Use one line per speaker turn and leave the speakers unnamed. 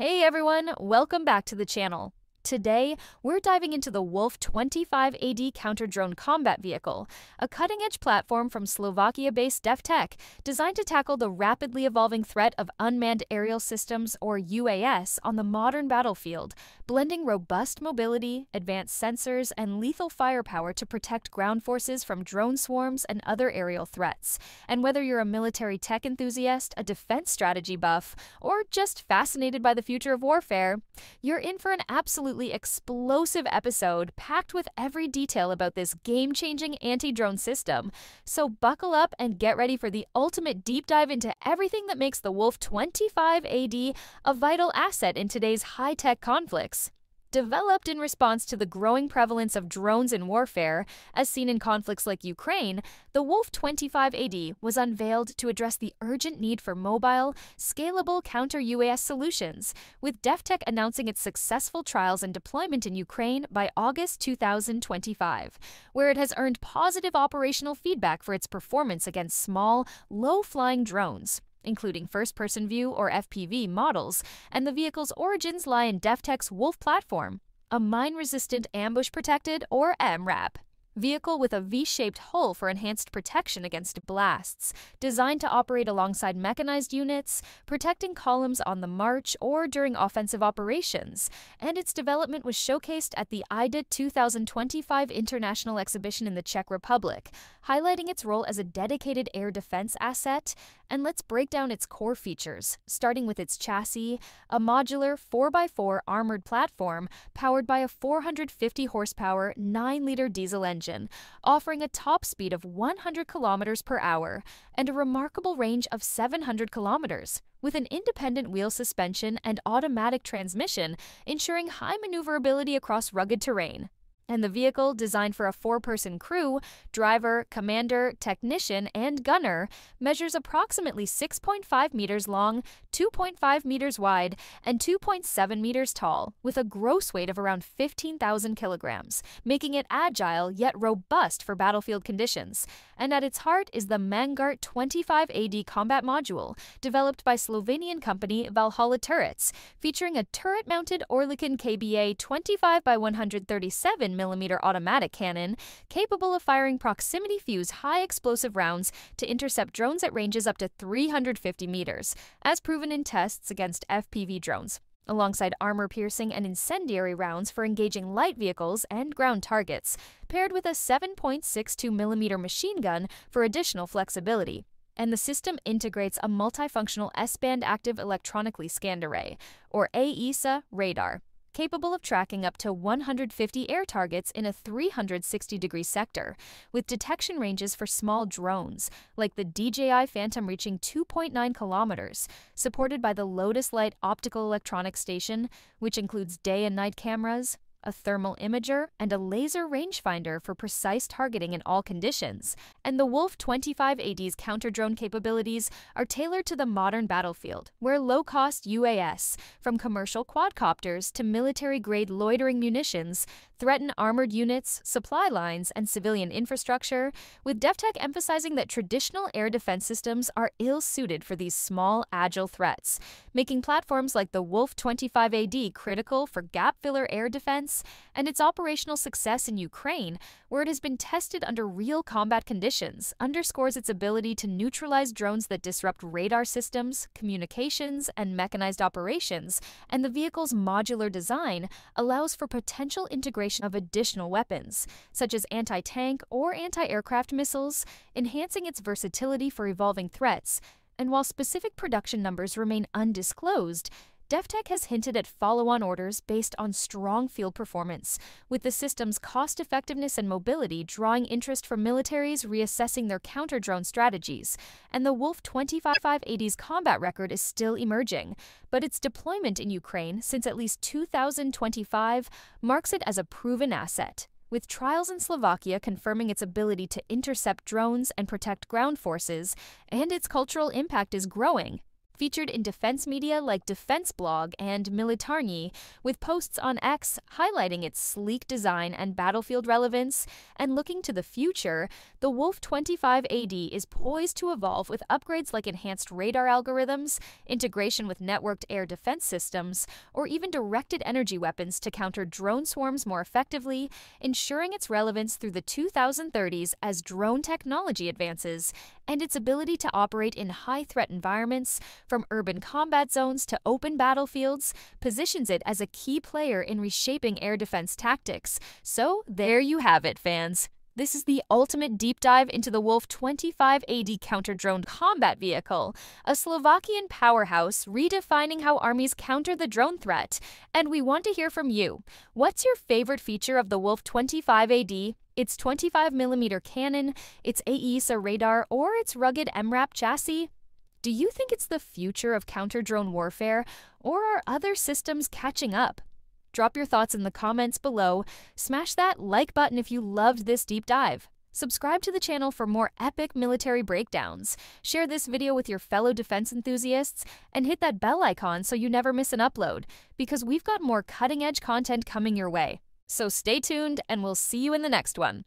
Hey everyone, welcome back to the channel. Today, we're diving into the Wolf 25AD counter drone combat vehicle, a cutting edge platform from Slovakia based DefTech designed to tackle the rapidly evolving threat of unmanned aerial systems, or UAS, on the modern battlefield, blending robust mobility, advanced sensors, and lethal firepower to protect ground forces from drone swarms and other aerial threats. And whether you're a military tech enthusiast, a defense strategy buff, or just fascinated by the future of warfare, you're in for an absolute absolutely explosive episode packed with every detail about this game changing anti drone system. So buckle up and get ready for the ultimate deep dive into everything that makes the Wolf 25 AD a vital asset in today's high tech conflicts. Developed in response to the growing prevalence of drones in warfare, as seen in conflicts like Ukraine, the Wolf 25 AD was unveiled to address the urgent need for mobile, scalable counter UAS solutions, with DefTech announcing its successful trials and deployment in Ukraine by August 2025, where it has earned positive operational feedback for its performance against small, low flying drones including first person view or FPV models, and the vehicle's origins lie in DefTech's Wolf platform, a mine resistant ambush protected or MRAP. Vehicle with a V-shaped hull for enhanced protection against blasts, designed to operate alongside mechanized units, protecting columns on the march or during offensive operations, and its development was showcased at the IDET 2025 International Exhibition in the Czech Republic, highlighting its role as a dedicated air defense asset, and let's break down its core features, starting with its chassis, a modular 4x4 armored platform powered by a 450 horsepower 9-liter diesel engine offering a top speed of 100 kilometers per hour and a remarkable range of 700 kilometers, with an independent wheel suspension and automatic transmission, ensuring high maneuverability across rugged terrain and the vehicle, designed for a four person crew, driver, commander, technician, and gunner, measures approximately 6.5 meters long, 2.5 meters wide, and 2.7 meters tall, with a gross weight of around 15,000 kilograms, making it agile yet robust for battlefield conditions. And at its heart is the Mangart 25AD combat module, developed by Slovenian company Valhalla Turrets, featuring a turret mounted Oerlikon KBA 25 by 137 mm automatic cannon, capable of firing proximity fuse high explosive rounds to intercept drones at ranges up to 350 meters, as proven in tests against FPV drones alongside armor piercing and incendiary rounds for engaging light vehicles and ground targets, paired with a 7.62mm machine gun for additional flexibility. And the system integrates a multifunctional S band active electronically scanned array, or AESA, radar, capable of tracking up to 150 air targets in a 360 degree sector, with detection ranges for small drones, like the DJI Phantom reaching 2.9 kilometers, supported by the Lotus Light optical electronic station, which includes day and night cameras, a thermal imager, and a laser rangefinder for precise targeting in all conditions. And the Wolf 25AD's counter drone capabilities are tailored to the modern battlefield, where low cost UAS, from commercial quadcopters to military grade loitering munitions, threaten armored units, supply lines, and civilian infrastructure, with DefTech emphasizing that traditional air defense systems are ill suited for these small, agile threats, making platforms like the Wolf 25AD critical for gap filler air defense and its operational success in Ukraine, where it has been tested under real combat conditions, underscores its ability to neutralize drones that disrupt radar systems, communications, and mechanized operations, and the vehicle's modular design allows for potential integration of additional weapons, such as anti tank or anti aircraft missiles, enhancing its versatility for evolving threats. And while specific production numbers remain undisclosed, DefTech has hinted at follow on orders based on strong field performance, with the system's cost effectiveness and mobility drawing interest from militaries reassessing their counter drone strategies. And the Wolf 25AD's combat record is still emerging, but its deployment in Ukraine since at least 2025 marks it as a proven asset with trials in Slovakia confirming its ability to intercept drones and protect ground forces, and its cultural impact is growing. Featured in defense media like Defense Blog and Militarny, with posts on X highlighting its sleek design and battlefield relevance. And looking to the future, the Wolf 25AD is poised to evolve with upgrades like enhanced radar algorithms, integration with networked air defense systems, or even directed energy weapons to counter drone swarms more effectively, ensuring its relevance through the 2030s as drone technology advances and its ability to operate in high threat environments, from urban combat zones to open battlefields, positions it as a key player in reshaping air defense tactics. So, there you have it, fans. This is the ultimate deep dive into the Wolf 25AD counter drone combat vehicle, a Slovakian powerhouse redefining how armies counter the drone threat. And we want to hear from you. What's your favorite feature of the Wolf 25AD? its 25mm cannon, its AESA radar, or its rugged MRAP chassis? Do you think it's the future of counter drone warfare, or are other systems catching up? Drop your thoughts in the comments below. Smash that like button if you loved this deep dive. Subscribe to the channel for more epic military breakdowns. Share this video with your fellow defense enthusiasts and hit that bell icon so you never miss an upload, because we've got more cutting edge content coming your way. So stay tuned, and we'll see you in the next one.